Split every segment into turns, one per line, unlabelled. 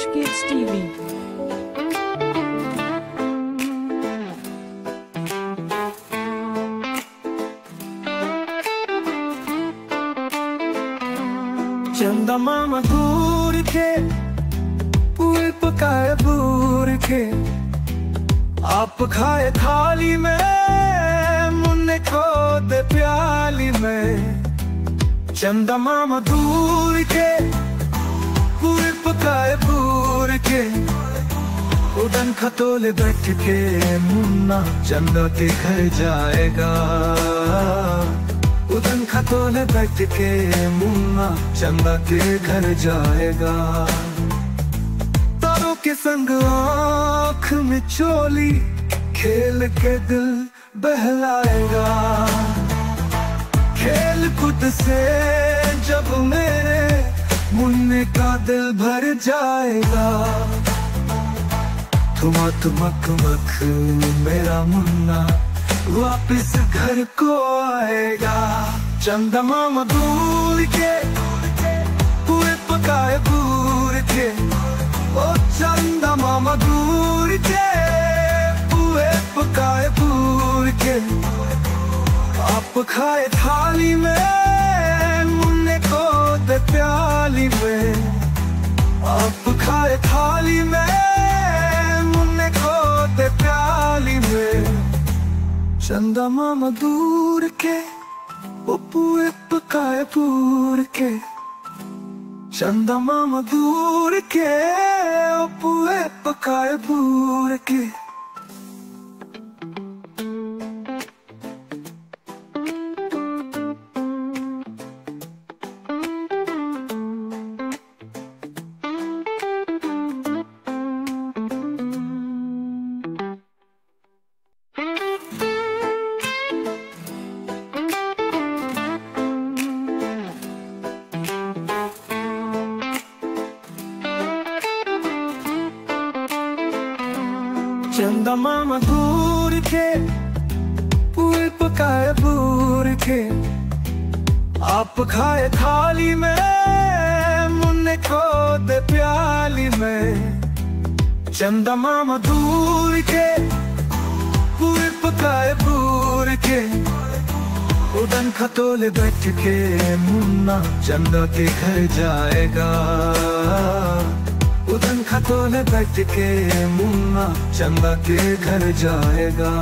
Fresh Kids TV.
थे पूल पकाए बूर थे आप खाए थाली में, मुन्ने खोद प्याली में चंदमामा दूर थे पूर के, उड़न खतोले बैठ के, मुन्ना चंदा के घर जाएगा। उड़न खतोले बैठ के, मुन्ना चंदा के घर जाएगा। तारों के संग आँख में चोली खेल के दिल बहलाएगा। खेल कूद से जब मेरे मुन्ने का दिल भर जाएगा। थुमा तुमक मक मेरा मुन्ना वापिस घर को आएगा। चंदमा मधुर के पूरे पकाए पूर के। ओ चंदमा मामा के पूरे पकाए पूर के। आप खाए थाली में दे प्याली में आप खाए थाली में, मुन्ने दे प्याली में चंदा मामा दूर के वो पूरे पकाए पूर के। चंदा मामा दूर के ओ पूरे पकाए पूर के। पूरे पकाए पूर के आप खाए थाली में, मुन्ने को दे प्याली में। चंदा मामा दूर के पूरे पकाए पूर के उड़न खतोले बैठ के मुन्ना चंदा के घर जाएगा। उड़न खतोले बैठ के मुन्ना चंदा के घर जाएगा।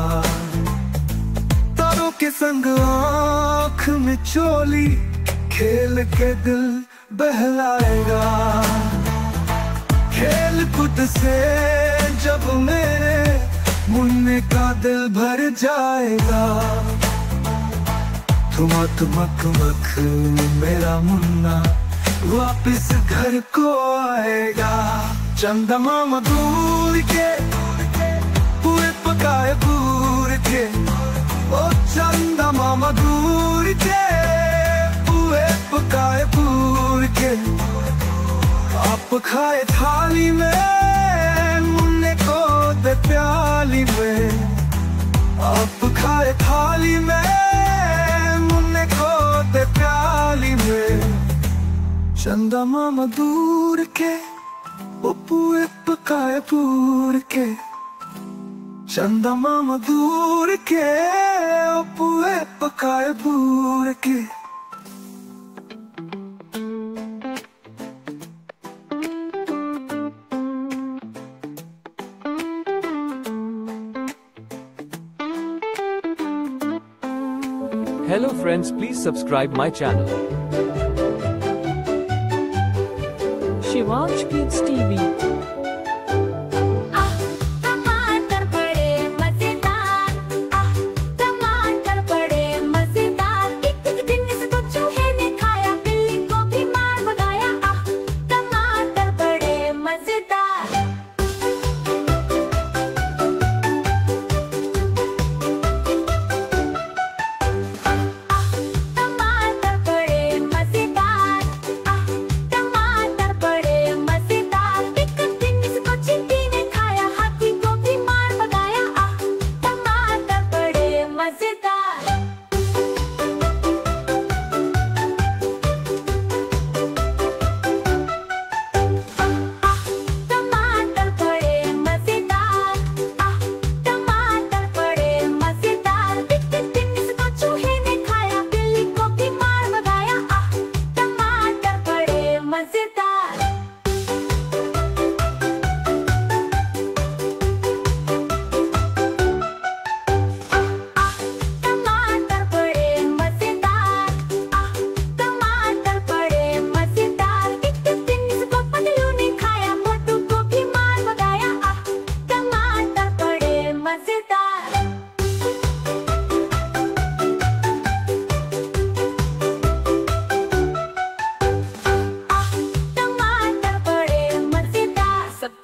तारों के संग आँख में चोली खेल के दिल बहलाएगा। खेल कूद से जब मेरे मुन्ने का दिल भर जाएगा। तुमक मक मेरा मुन्ना वापिस घर को आएगा। चंदमा मधुर के, पूरे पकाए पूर के ओ चंदमा मधुर के, पूरे पकाए पूर के आप खाए थाली में, मुन्ने को दे प्याली में। आप खाए थाली में, मुन्ने को दे प्याली में। चंदा मामा दूर के उपू पकाए पूर के। चंदा मामा दूर के उपू पकाए पूर के।
Hello friends please subscribe my channel
Shivansh Kids TV.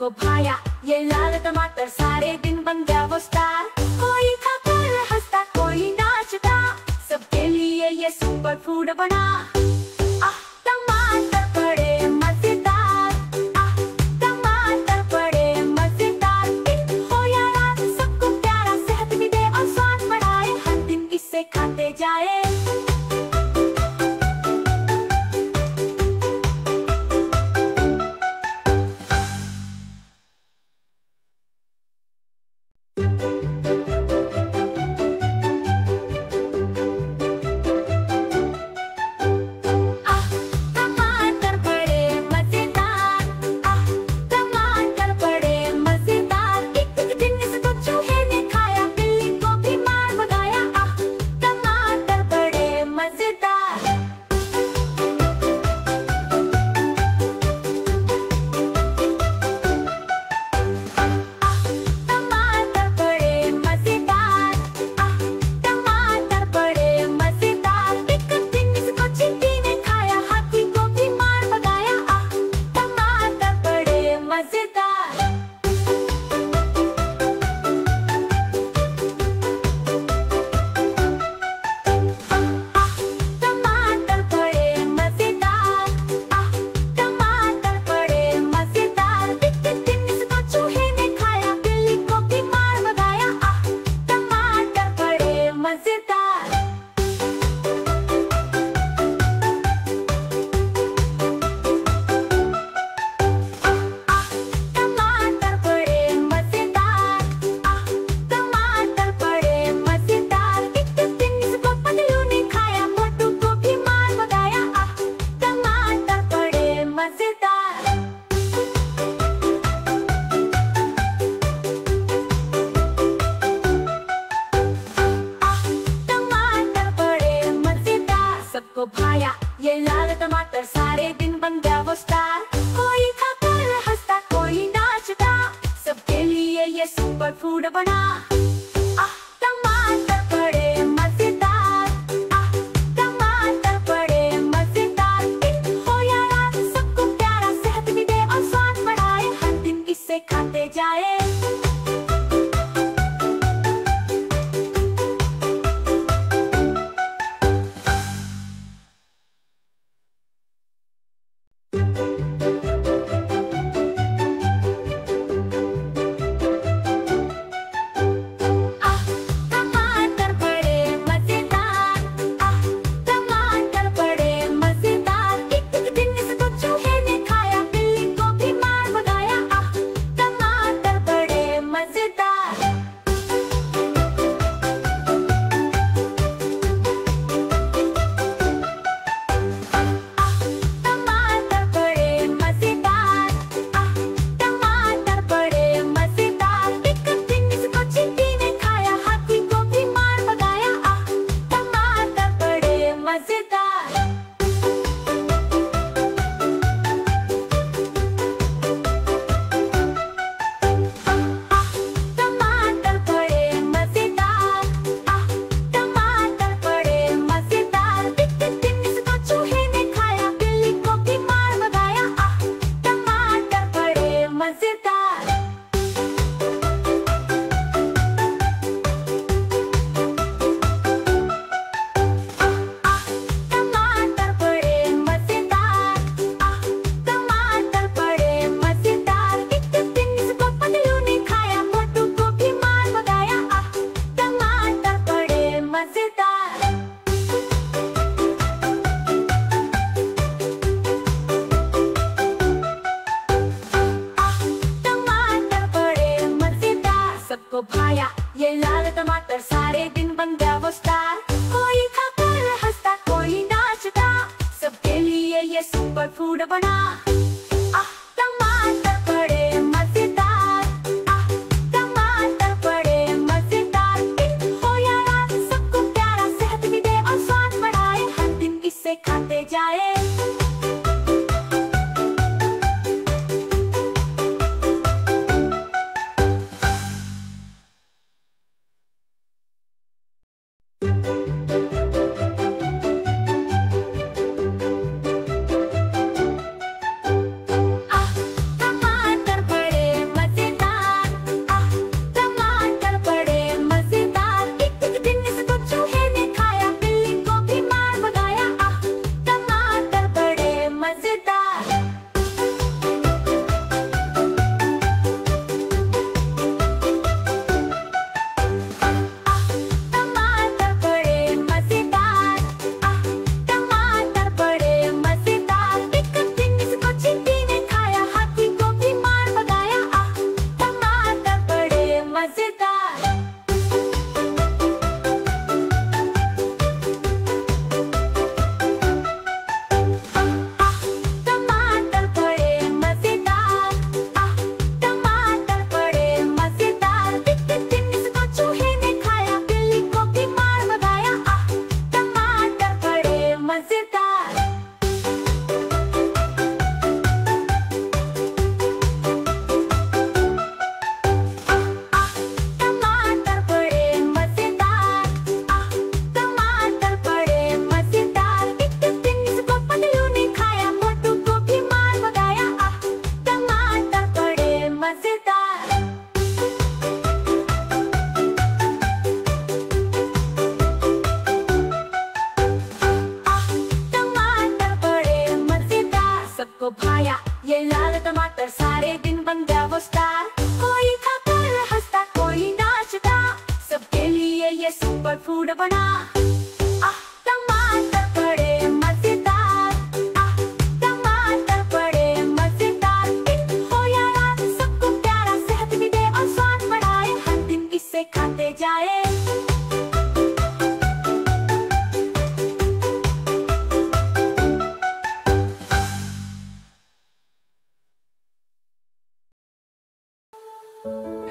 को भाया, ये लाल टमाटर सारे दिन बन गया वो स्टार कोई खाता हंसता, कोई नाचता, सबके लिए ये सुपर फ़ूड बना। But food up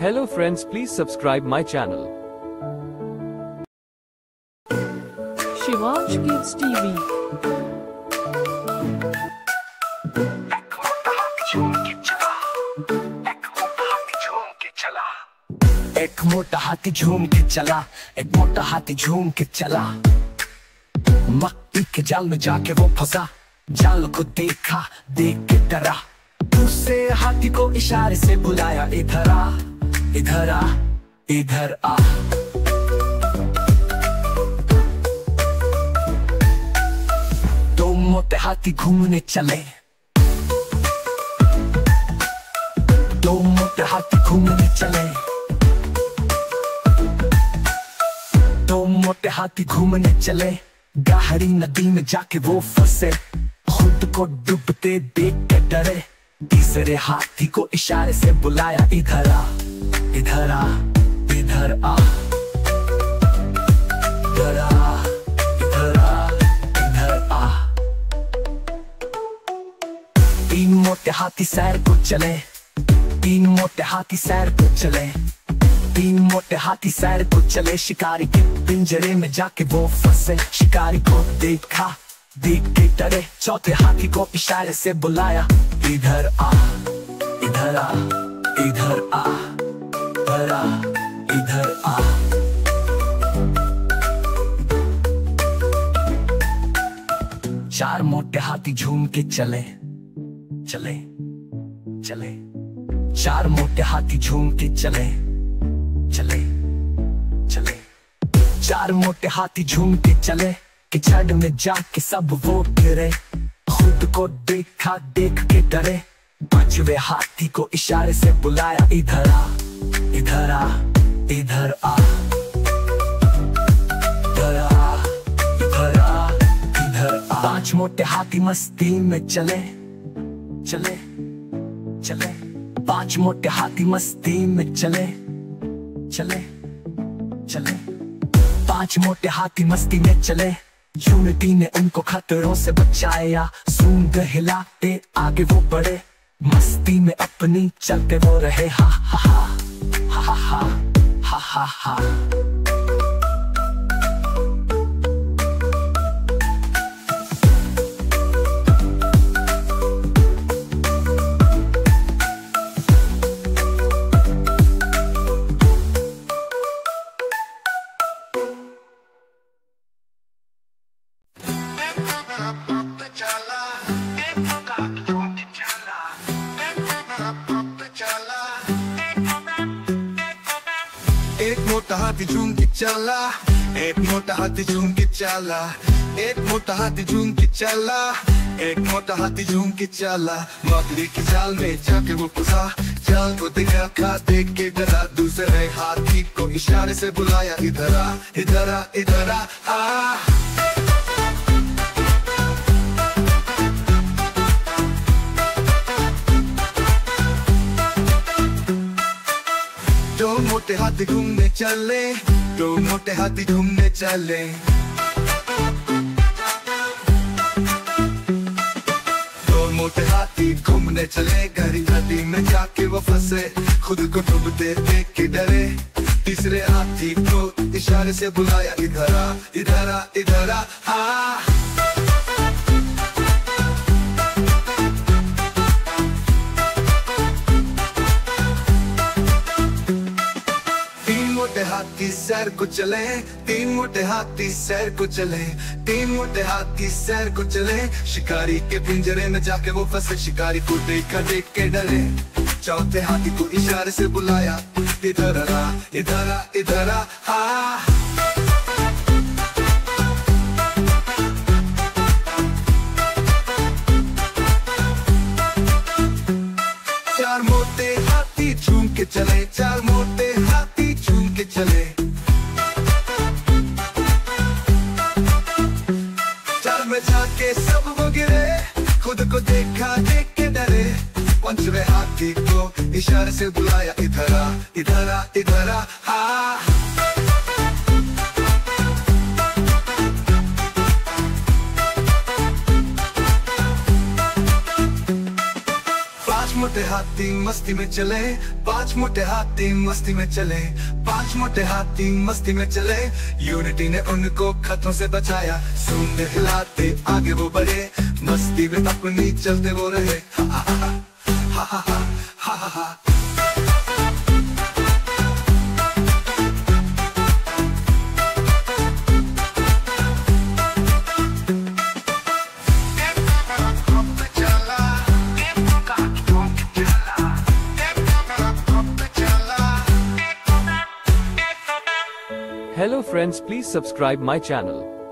Hello friends, please subscribe my channel.
Shivansh Kids TV.
एक मोटा हाथी झूम के चला एक मोटा हाथी झूम के चला मक्की के जाल में जाके वो फंसा जाल को देखा देख के डरा दूसरे हाथी को इशारे से बुलाया इधर आ इधर आ इधर आ। दो मोटे हाथी घूमने चले। मोटे हाथी घूमने चले। दो मोटे हाथी घूमने चले। गहरी नदी में जाके वो फंसे। खुद को डूबते देख के डरे। तीसरे हाथी को इशारे से बुलाया, इधर आ। इधर आ इधर आ। तीन मोटे हाथी सैर को चले, तीन मोटे हाथी सैर को चले। तीन मोटे हाथी सैर को चले, शिकारी के पिंजरे में जाके वो फंसे। शिकारी को देखा, देख के डरे। चौथे हाथी को इशारे से बुलाया, इधर आ इधर आ इधर आ। इधर आ इधर आ। चार मोटे हाथी झूम के चले चले चले। चार मोटे हाथी झूम के चले चले चले। चार मोटे हाथी झूम के चले, कि छड़ में जाके सब वो गिरे खुद को देखा, देख के डरे। पांचवे हाथी को इशारे से बुलाया, इधर आ। इधर आ। इधर आ पाँच मोटे हाथी मस्ती में चले चले चले। पाँच मोटे हाथी मस्ती में चले चले चले। पाँच मोटे हाथी मस्ती में चले। यूनिटी ने उनको खतरों से बचाया। सूंद हिलाते आगे वो बढ़े। मस्ती में अपनी चलते वो रहे। हा हा हा। ha
ha ha ha ha. ha चला। एक मोटा हाथी झूम के चला। एक मोटा हाथी झूम के चला। एक मोटा हाथी झूम के चला। मकड़ी की जाल में जाके वो फंसा। जाल को देखा देख के डरा। दूसरे हाथी को इशारे से बुलाया, इधर आ इधर आ मोटे हाथी घूमने चले। दो मोटे हाथी घूमने चले। दो मोटे हाथी घूमने चले, गहरी नदी में जाके वो फंसे। खुद को डूबते देख के डरे। तीसरे हाथी को इशारे से बुलाया, इधर इधर इधर आ। हाथी सैर को चले, तीन मोटे हाथी सैर को चले, तीन मोटे हाथी सैर को चले। शिकारी के पिंजरे में जाके वो फंसे, शिकारी को देखा देख के डरे। चौथे हाथी को इशारे से बुलाया, इधर आ इधर आ इधर आ आ मस्ती में चले। पाँच मोटे हाथी मस्ती में चले। यूनिटी ने उनको खतों से बचाया। सुनने हिलाते, आगे वो बढ़े। मस्ती में अपनी चलते वो रहे। हा हा हा हा हा हा हा हा।
Hello friends, please subscribe my channel.